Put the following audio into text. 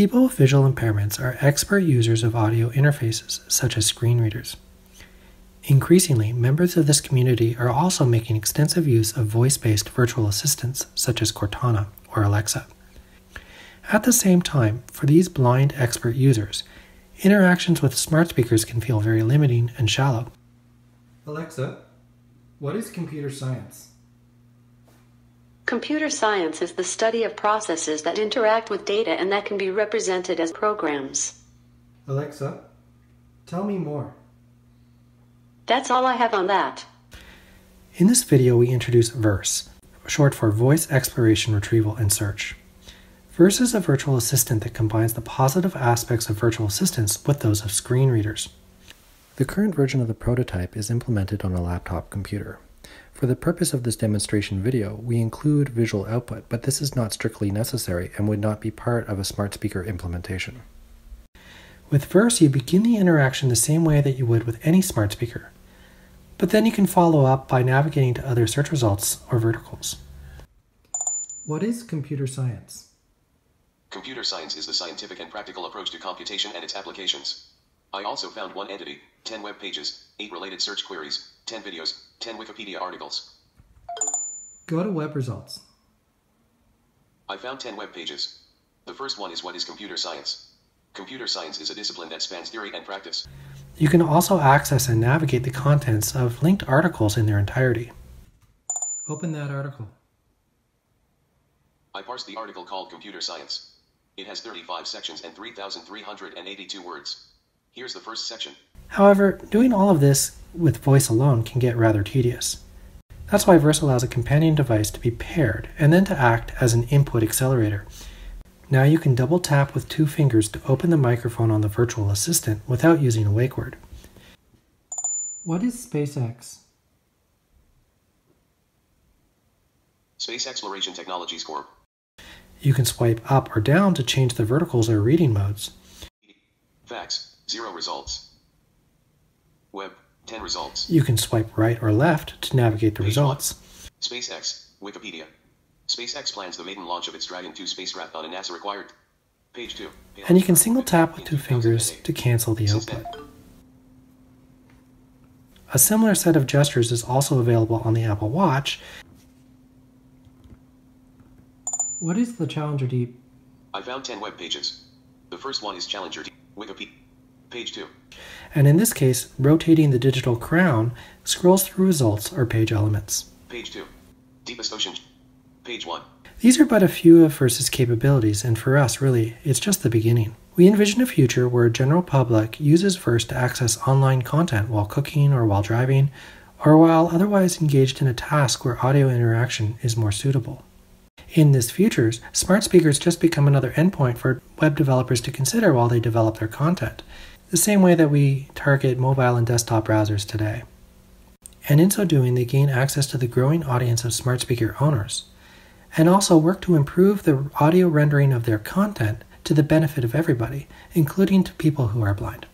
People with visual impairments are expert users of audio interfaces, such as screen readers. Increasingly, members of this community are also making extensive use of voice based virtual assistants, such as Cortana or Alexa. At the same time, for these blind expert users, interactions with smart speakers can feel very limiting and shallow. Alexa, what is computer science? Computer science is the study of processes that interact with data and that can be represented as programs. Alexa, tell me more. That's all I have on that. In this video, we introduce Verse, short for Voice Exploration Retrieval and Search. Verse is a virtual assistant that combines the positive aspects of virtual assistants with those of screen readers. The current version of the prototype is implemented on a laptop computer. For the purpose of this demonstration video, we include visual output, but this is not strictly necessary and would not be part of a smart speaker implementation. With Verse, you begin the interaction the same way that you would with any smart speaker, but then you can follow up by navigating to other search results or verticals. What is computer science? Computer science is the scientific and practical approach to computation and its applications. I also found one entity, 10 web pages, 8 related search queries, 10 videos, 10 Wikipedia articles. Go to web results. I found 10 web pages. The first one is What is computer science? Computer science is a discipline that spans theory and practice. You can also access and navigate the contents of linked articles in their entirety. Open that article. I parsed the article called Computer Science. It has 35 sections and 3,382 words. Here's the first section. However, doing all of this with voice alone can get rather tedious. That's why Verse allows a companion device to be paired and then to act as an input accelerator. Now you can double tap with two fingers to open the microphone on the virtual assistant without using a wake word. What is SpaceX? Space Exploration Technologies Corp. You can swipe up or down to change the verticals or reading modes. Facts, 0 results. Web, 10 results. You can swipe right or left to navigate the Page one. results. SpaceX, Wikipedia. SpaceX plans the maiden launch of its Dragon 2 spacecraft on a NASA required. Page 2. And you can single tap with two fingers to cancel the output. A similar set of gestures is also available on the Apple Watch. What is the Challenger Deep? I found 10 web pages. The first one is Challenger Deep. Wikipedia. Page 2. And in this case, rotating the digital crown scrolls through results or page elements. Page 2. Deepest Ocean. Page 1. These are but a few of Verse's capabilities, and for us, really, it's just the beginning. We envision a future where a general public uses Verse to access online content while cooking or while driving, or while otherwise engaged in a task where audio interaction is more suitable. In this future, smart speakers just become another endpoint for web developers to consider while they develop their content, the same way that we target mobile and desktop browsers today. And in so doing, they gain access to the growing audience of smart speaker owners, and also work to improve the audio rendering of their content to the benefit of everybody, including to people who are blind.